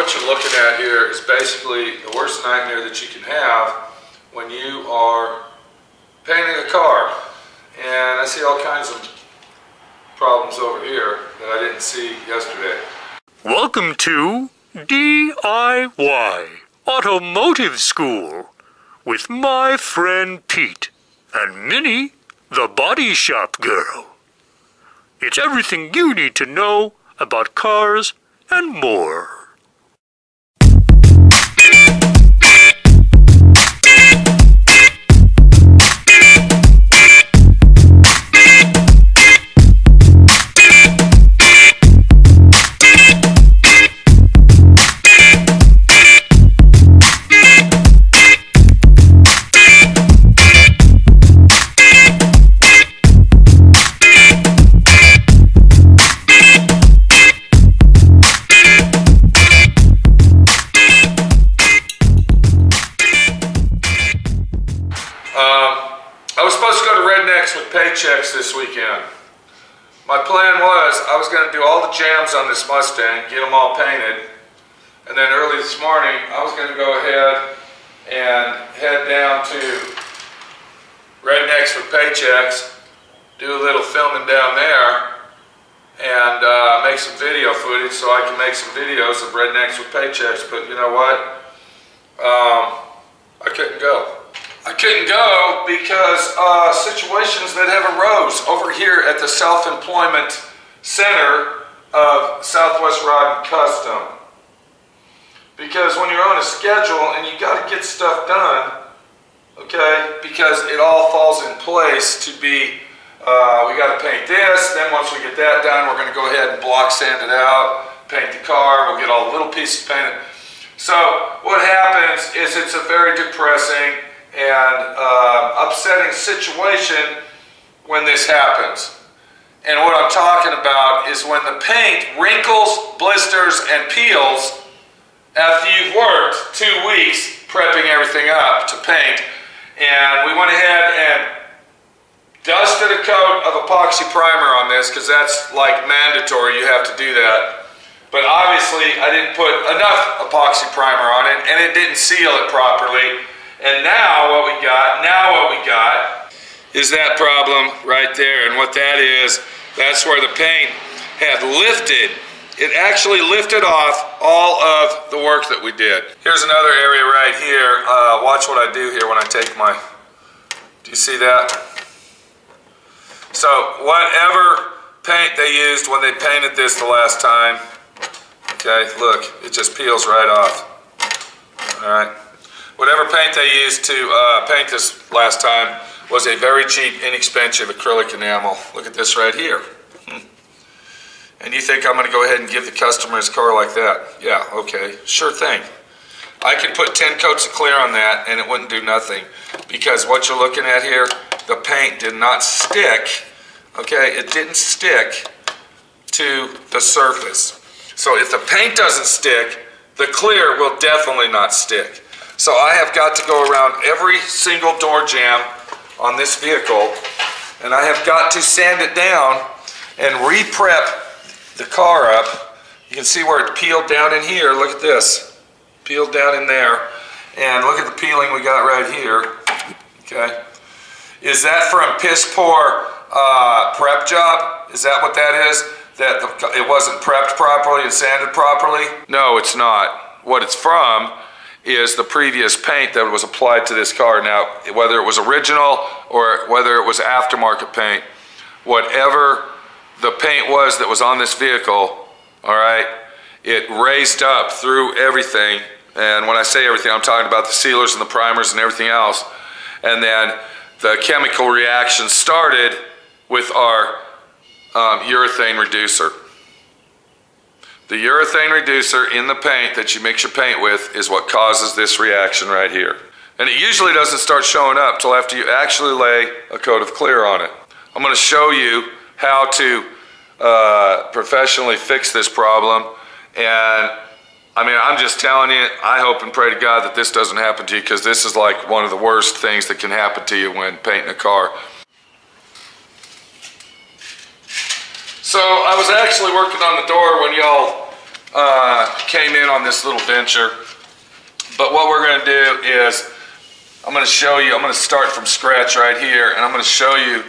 what you're looking at here is basically the worst nightmare that you can have when you are painting a car. And I see all kinds of problems over here that I didn't see yesterday. Welcome to DIY Automotive School with my friend Pete and Minnie, the body shop girl. It's everything you need to know about cars and more. Morning I was going to go ahead and head down to Rednecks with Paychecks, do a little filming down there, and uh, make some video footage so I can make some videos of Rednecks with Paychecks. But you know what? Um, I couldn't go. I couldn't go because uh, situations that have arose over here at the self-employment center of Southwest Rod and Custom. Because when you're on a schedule and you got to get stuff done, okay, because it all falls in place to be, uh, we got to paint this, then once we get that done, we're going to go ahead and block sand it out, paint the car, we'll get all the little pieces painted. So what happens is it's a very depressing, and uh, upsetting situation when this happens. And what I'm talking about is when the paint wrinkles, blisters, and peels after you've worked two weeks prepping everything up to paint. And we went ahead and dusted a coat of epoxy primer on this because that's like mandatory, you have to do that. But obviously I didn't put enough epoxy primer on it and it didn't seal it properly. And now what we got, now what we got is that problem right there. And what that is, that's where the paint had lifted. It actually lifted off all of the work that we did. Here's another area right here. Uh, watch what I do here when I take my, do you see that? So whatever paint they used when they painted this the last time, okay, look, it just peels right off. All right. Whatever paint they used to uh, paint this last time was a very cheap, inexpensive acrylic enamel. Look at this right here. And you think I'm going to go ahead and give the customer his car like that? Yeah, okay, sure thing. I could put 10 coats of clear on that and it wouldn't do nothing because what you're looking at here, the paint did not stick, okay, it didn't stick to the surface. So if the paint doesn't stick, the clear will definitely not stick. So I have got to go around every single door jamb on this vehicle and I have got to sand it down and re-prep the car up. You can see where it peeled down in here. Look at this. Peeled down in there. And look at the peeling we got right here. Okay. Is that from piss poor uh, prep job? Is that what that is? That the, it wasn't prepped properly and sanded properly? No, it's not. What it's from is the previous paint that was applied to this car. Now, whether it was original or whether it was aftermarket paint, whatever the paint was that was on this vehicle, all right, it raised up through everything. And when I say everything, I'm talking about the sealers and the primers and everything else. And then the chemical reaction started with our um, urethane reducer. The urethane reducer in the paint that you mix your paint with is what causes this reaction right here. And it usually doesn't start showing up till after you actually lay a coat of clear on it. I'm going to show you how to uh, professionally fix this problem. And I mean, I'm just telling you, I hope and pray to God that this doesn't happen to you because this is like one of the worst things that can happen to you when painting a car. So I was actually working on the door when y'all uh, came in on this little venture. But what we're going to do is I'm going to show you, I'm going to start from scratch right here, and I'm going to show you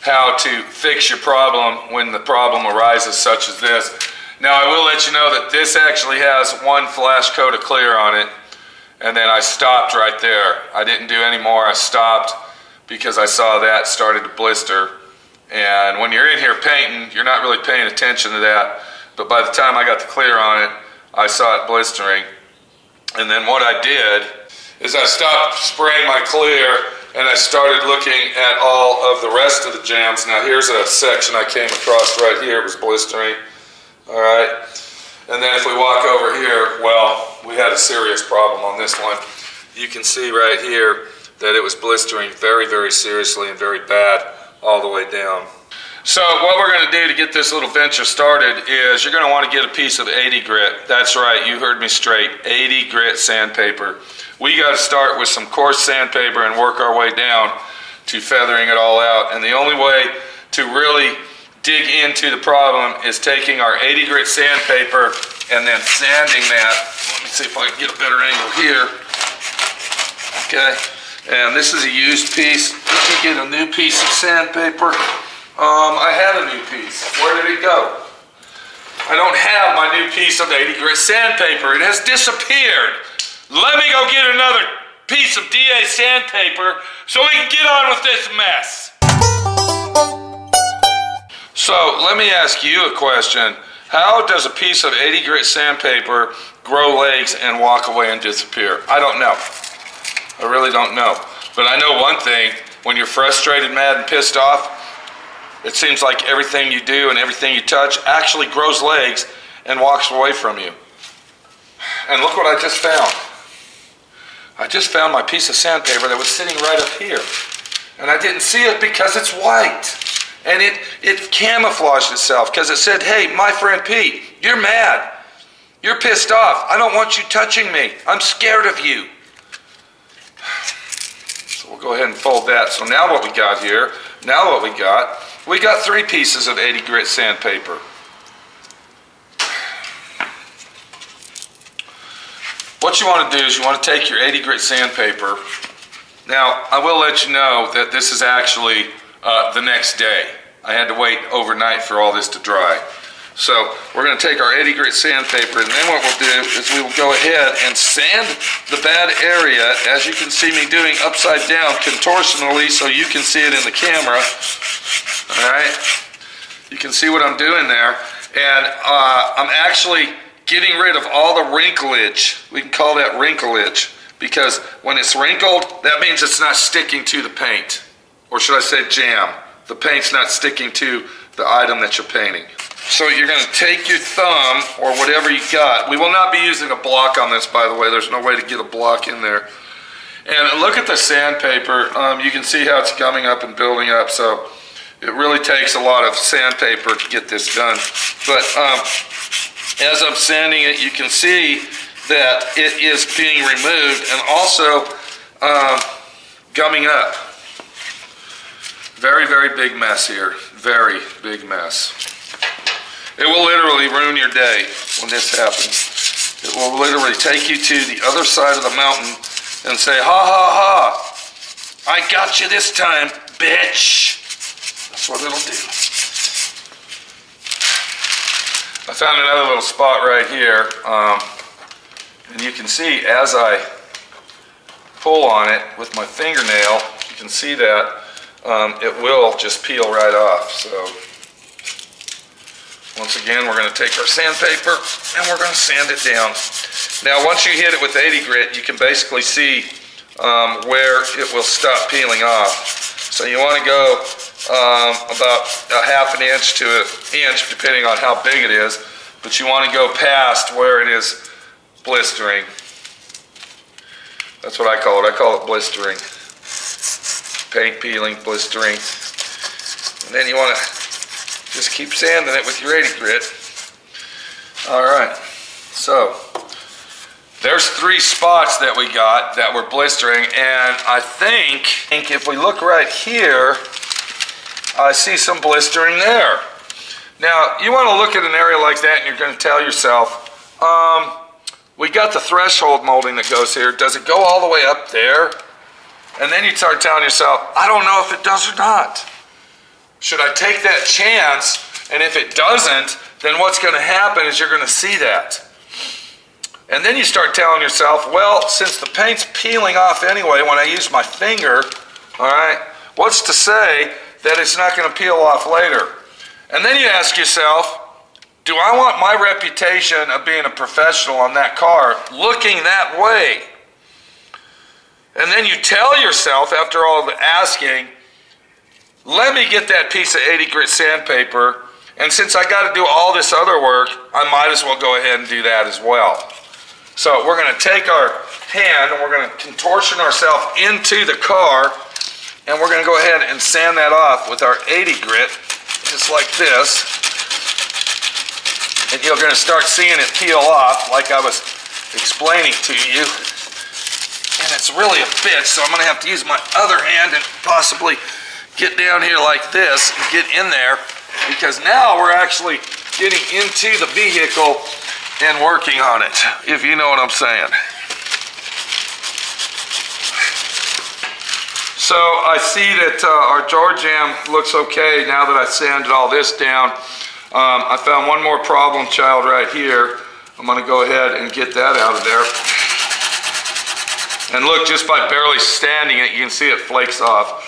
how to fix your problem when the problem arises such as this. Now I will let you know that this actually has one flash coat of clear on it, and then I stopped right there. I didn't do any more, I stopped because I saw that started to blister. And when you're in here painting, you're not really paying attention to that. But by the time I got the clear on it, I saw it blistering. And then what I did is I stopped spraying my clear and I started looking at all of the rest of the jambs. Now here's a section I came across right here. It was blistering. All right. And then if we walk over here, well, we had a serious problem on this one. You can see right here that it was blistering very, very seriously and very bad all the way down. So what we're going to do to get this little venture started is you're going to want to get a piece of 80 grit. That's right, you heard me straight, 80 grit sandpaper. We got to start with some coarse sandpaper and work our way down to feathering it all out. And the only way to really dig into the problem is taking our 80 grit sandpaper and then sanding that. Let me see if I can get a better angle here. Okay. And this is a used piece. Let me get a new piece of sandpaper. Um, I had a new piece. Where did it go? I don't have my new piece of 80 grit sandpaper. It has disappeared. Let me go get another piece of DA sandpaper so we can get on with this mess. So let me ask you a question. How does a piece of 80 grit sandpaper grow legs and walk away and disappear? I don't know. I really don't know. But I know one thing, when you're frustrated, mad, and pissed off, it seems like everything you do and everything you touch actually grows legs and walks away from you. And look what I just found. I just found my piece of sandpaper that was sitting right up here. And I didn't see it because it's white. And it, it camouflaged itself because it said, hey, my friend Pete, you're mad. You're pissed off. I don't want you touching me. I'm scared of you. So we'll go ahead and fold that. So now what we got here, now what we got, we got three pieces of 80 grit sandpaper. What you want to do is you want to take your 80 grit sandpaper. Now, I will let you know that this is actually uh, the next day. I had to wait overnight for all this to dry. So we're going to take our 80 grit sandpaper and then what we'll do is we will go ahead and sand the bad area as you can see me doing upside down contortionally so you can see it in the camera. All right, you can see what I'm doing there and uh, I'm actually getting rid of all the wrinklage. We can call that wrinklage because when it's wrinkled that means it's not sticking to the paint or should I say jamb. The paint's not sticking to the item that you're painting. So you're going to take your thumb or whatever you got. We will not be using a block on this, by the way. There's no way to get a block in there. And look at the sandpaper. Um, you can see how it's gumming up and building up. So it really takes a lot of sandpaper to get this done. But um, as I'm sanding it, you can see that it is being removed and also um, gumming up. Very, very big mess here. Very big mess. It will literally ruin your day when this happens. It will literally take you to the other side of the mountain and say, ha ha ha, I got you this time, bitch. That's what it'll do. I found another little spot right here. Um, and you can see as I pull on it with my fingernail, you can see that um, it will just peel right off. So once again, we're going to take our sandpaper and we're going to sand it down. Now, once you hit it with 80 grit, you can basically see um, where it will stop peeling off. So you want to go um, about a half an inch to an inch, depending on how big it is, but you want to go past where it is blistering. That's what I call it. I call it blistering. Paint peeling, blistering. And then you want to just keep sanding it with your 80 grit. All right, so there's three spots that we got that were blistering, and I think, think if we look right here, I see some blistering there. Now, you want to look at an area like that and you're going to tell yourself, um, we got the threshold molding that goes here. Does it go all the way up there? And then you start telling yourself, I don't know if it does or not. Should I take that chance? And if it doesn't, then what's going to happen is you're going to see that. And then you start telling yourself, well, since the paint's peeling off anyway when I use my finger, all right, what's to say that it's not going to peel off later? And then you ask yourself, do I want my reputation of being a professional on that car looking that way? And then you tell yourself, after all the asking, let me get that piece of 80 grit sandpaper, and since I got to do all this other work, I might as well go ahead and do that as well. So we're going to take our hand and we're going to contortion ourselves into the car, and we're going to go ahead and sand that off with our 80 grit, just like this. And you're going to start seeing it peel off like I was explaining to you and it's really a bitch, so I'm gonna have to use my other hand and possibly get down here like this and get in there because now we're actually getting into the vehicle and working on it, if you know what I'm saying. So I see that uh, our jar jamb looks okay now that I sanded all this down. Um, I found one more problem child right here. I'm gonna go ahead and get that out of there. And look, just by barely standing it, you can see it flakes off.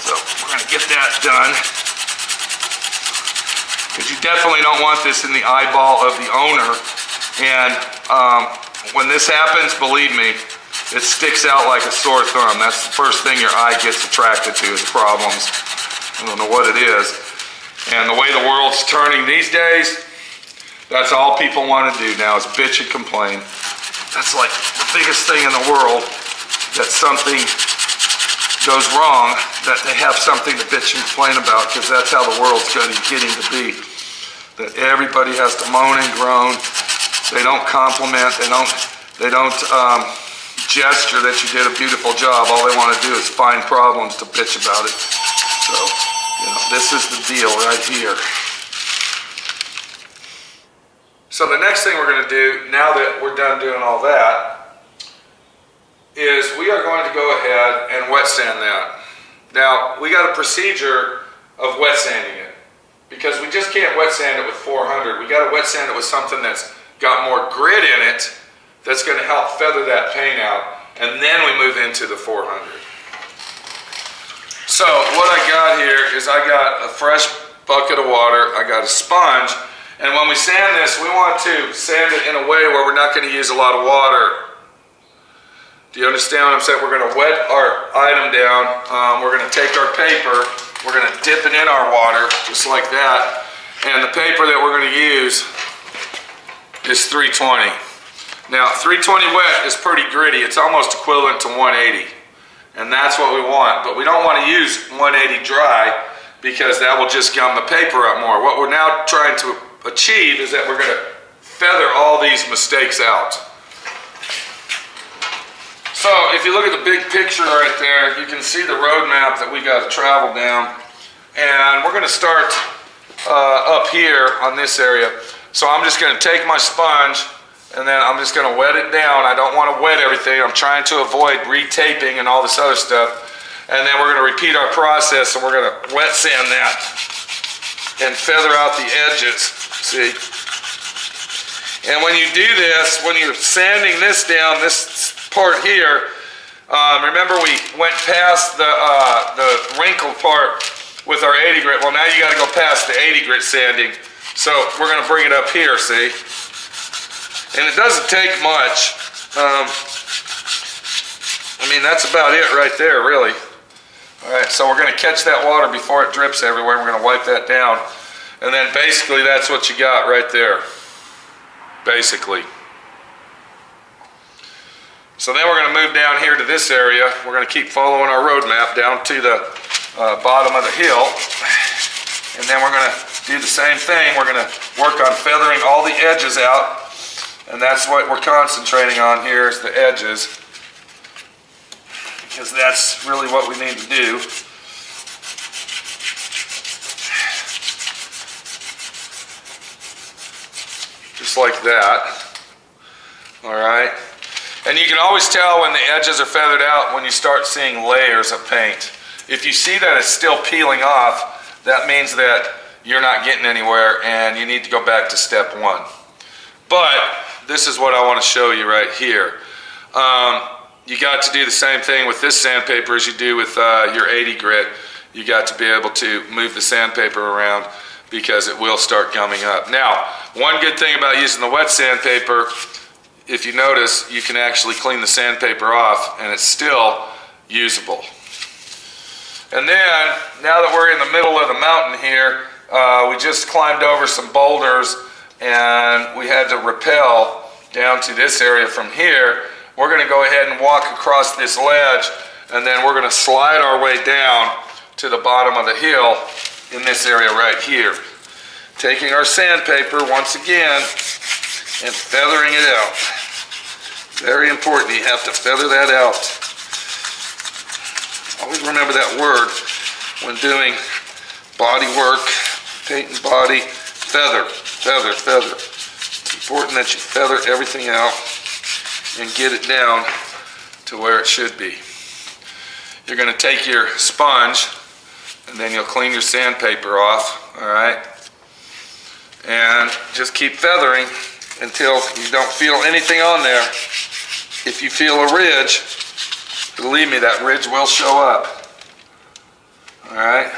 So we're gonna get that done. Because you definitely don't want this in the eyeball of the owner. And um, when this happens, believe me, it sticks out like a sore thumb. That's the first thing your eye gets attracted to is problems. I don't know what it is. And the way the world's turning these days, that's all people want to do now is bitch and complain. That's like the biggest thing in the world that something goes wrong, that they have something to bitch and complain about because that's how the world's getting, to be. That everybody has to moan and groan. They don't compliment. They don't. They don't um, gesture that you did a beautiful job. All they want to do is find problems to bitch about it. So, you know, this is the deal right here. So the next thing we're going to do, now that we're done doing all that, is we are going to go ahead and wet sand that. Now, we got a procedure of wet sanding it because we just can't wet sand it with 400. We got to wet sand it with something that's got more grit in it that's going to help feather that paint out, and then we move into the 400. So what I got here is I got a fresh bucket of water, I got a sponge, and when we sand this, we want to sand it in a way where we're not going to use a lot of water. Do you understand what I'm saying? We're going to wet our item down. Um, we're going to take our paper. We're going to dip it in our water, just like that. And the paper that we're going to use is 320. Now, 320 wet is pretty gritty. It's almost equivalent to 180. And that's what we want. But we don't want to use 180 dry because that will just gum the paper up more. What we're now trying to achieve is that we're going to feather all these mistakes out. So if you look at the big picture right there, you can see the roadmap that we got to travel down. And we're going to start uh, up here on this area. So I'm just going to take my sponge and then I'm just going to wet it down. I don't want to wet everything. I'm trying to avoid retaping and all this other stuff. And then we're going to repeat our process and we're going to wet sand that and feather out the edges. See? And when you do this, when you're sanding this down, this part here, um, remember we went past the, uh, the wrinkled part with our 80 grit. Well, now you got to go past the 80 grit sanding. So we're going to bring it up here, see? And it doesn't take much. Um, I mean, that's about it right there, really. All right, so we're going to catch that water before it drips everywhere. We're going to wipe that down. And then basically that's what you got right there. Basically. So then we're going to move down here to this area. We're going to keep following our road map down to the uh, bottom of the hill. And then we're going to do the same thing. We're going to work on feathering all the edges out. And that's what we're concentrating on here is the edges. Because that's really what we need to do. just like that. All right. And you can always tell when the edges are feathered out when you start seeing layers of paint. If you see that it's still peeling off, that means that you're not getting anywhere and you need to go back to step one. But this is what I want to show you right here. Um, you got to do the same thing with this sandpaper as you do with uh, your 80 grit. You got to be able to move the sandpaper around because it will start gumming up. Now, one good thing about using the wet sandpaper, if you notice, you can actually clean the sandpaper off and it's still usable. And then, now that we're in the middle of the mountain here, uh, we just climbed over some boulders and we had to rappel down to this area from here. We're going to go ahead and walk across this ledge and then we're going to slide our way down to the bottom of the hill in this area right here. Taking our sandpaper once again and feathering it out. Very important, you have to feather that out. Always remember that word when doing body work, painting body, feather, feather, feather. It's important that you feather everything out and get it down to where it should be. You're going to take your sponge and then you'll clean your sandpaper off, all right? And just keep feathering until you don't feel anything on there. If you feel a ridge, believe me, that ridge will show up. All right?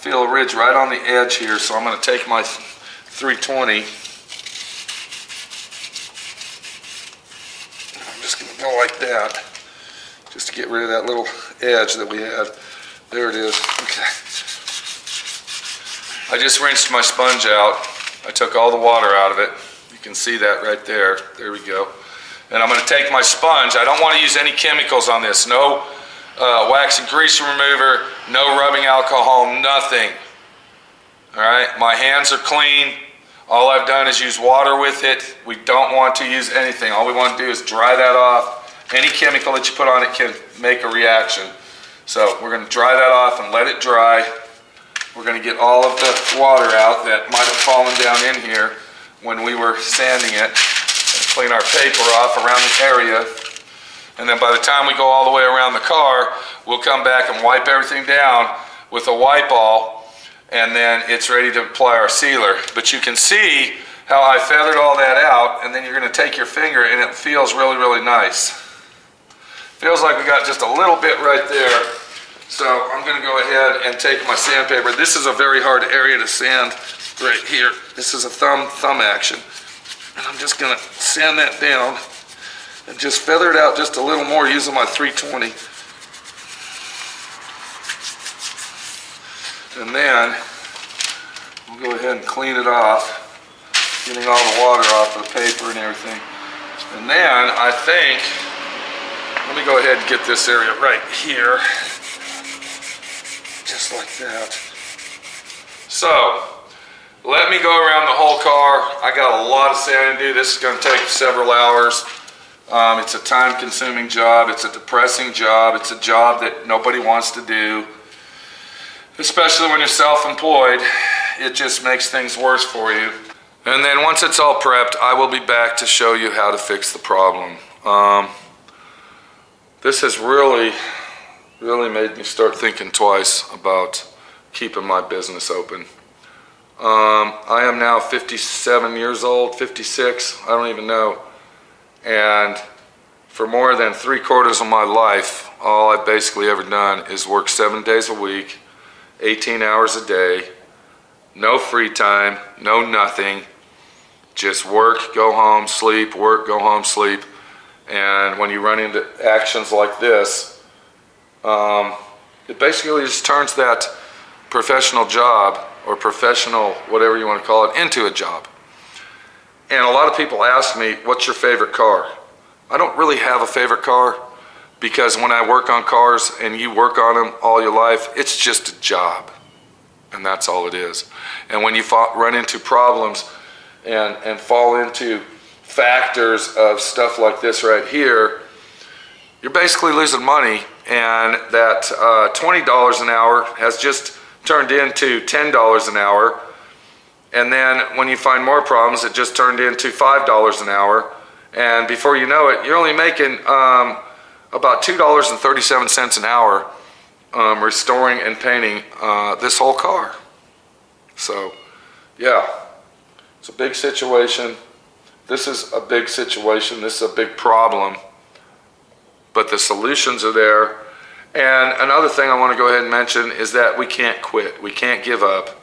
Feel a ridge right on the edge here, so I'm going to take my 320. I'm just going to go like that just to get rid of that little edge that we had. There it is. Okay. I just rinsed my sponge out. I took all the water out of it. You can see that right there. There we go. And I'm going to take my sponge. I don't want to use any chemicals on this. No uh, wax and grease remover, no rubbing alcohol, nothing. All right, my hands are clean. All I've done is use water with it. We don't want to use anything. All we want to do is dry that off any chemical that you put on it can make a reaction. So we're going to dry that off and let it dry. We're going to get all of the water out that might have fallen down in here when we were sanding it clean our paper off around the area. And then by the time we go all the way around the car, we'll come back and wipe everything down with a wipe all and then it's ready to apply our sealer. But you can see how I feathered all that out and then you're going to take your finger and it feels really, really nice. Feels like we got just a little bit right there. So I'm gonna go ahead and take my sandpaper. This is a very hard area to sand right here. This is a thumb thumb action. And I'm just gonna sand that down and just feather it out just a little more using my 320. And then we'll go ahead and clean it off, getting all the water off of the paper and everything. And then I think let me go ahead and get this area right here. Just like that. So, let me go around the whole car. I got a lot of sanding to do. This is going to take several hours. Um, it's a time consuming job. It's a depressing job. It's a job that nobody wants to do. Especially when you're self-employed. It just makes things worse for you. And then once it's all prepped, I will be back to show you how to fix the problem. Um, this has really, really made me start thinking twice about keeping my business open. Um, I am now 57 years old, 56, I don't even know. And for more than three quarters of my life, all I've basically ever done is work seven days a week, 18 hours a day, no free time, no nothing, just work, go home, sleep, work, go home, sleep. And when you run into actions like this, um, it basically just turns that professional job or professional, whatever you want to call it, into a job. And a lot of people ask me, what's your favorite car? I don't really have a favorite car because when I work on cars and you work on them all your life, it's just a job. And that's all it is. And when you run into problems and, and fall into factors of stuff like this right here, you're basically losing money and that uh, $20 an hour has just turned into $10 an hour And then when you find more problems, it just turned into $5 an hour. And before you know it, you're only making um, about $2.37 an hour um, restoring and painting uh, this whole car. So, yeah, it's a big situation. This is a big situation. This is a big problem. But the solutions are there. And another thing I want to go ahead and mention is that we can't quit. We can't give up.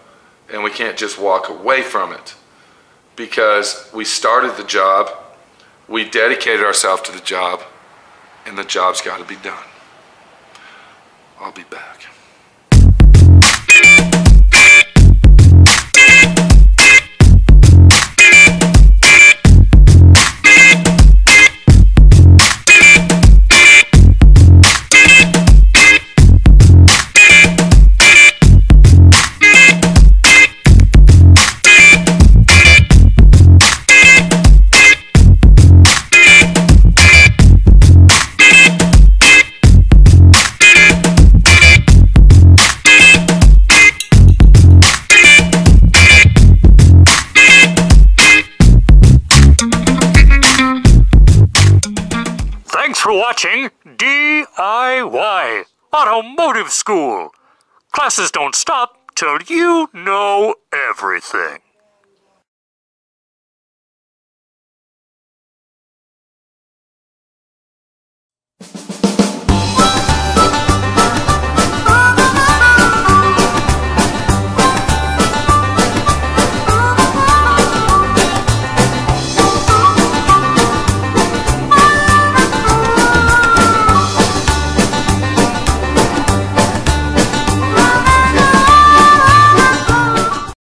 And we can't just walk away from it. Because we started the job, we dedicated ourselves to the job, and the job's got to be done. I'll be back. For watching DIY Automotive School. Classes don't stop till you know everything.